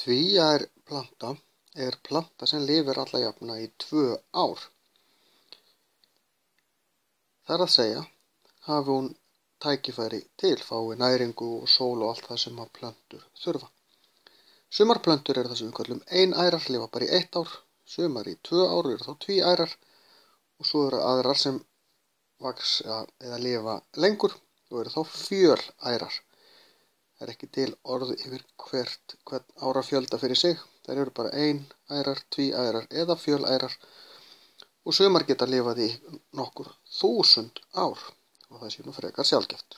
Tvíær planta er planta sem lifir alla jafna í tvö ár. Það er að segja, hafi hún tækifæri til, fái næringu og sól og allt það sem að plöntur þurfa. Sumar plöntur eru það sem við kallum einærar, lifa bara í eitt ár, sumar í tvö ár eru þá tvíærar og svo eru aðrar sem vaksa eða lifa lengur og eru þá fjölærar. Það er ekki til orð yfir hvert hvern ára fjölda fyrir sig. Það eru bara ein ærar, tví ærar eða fjöl ærar og sumar geta lifað í nokkur þúsund ár og það sé nú frekar sjálfgeft.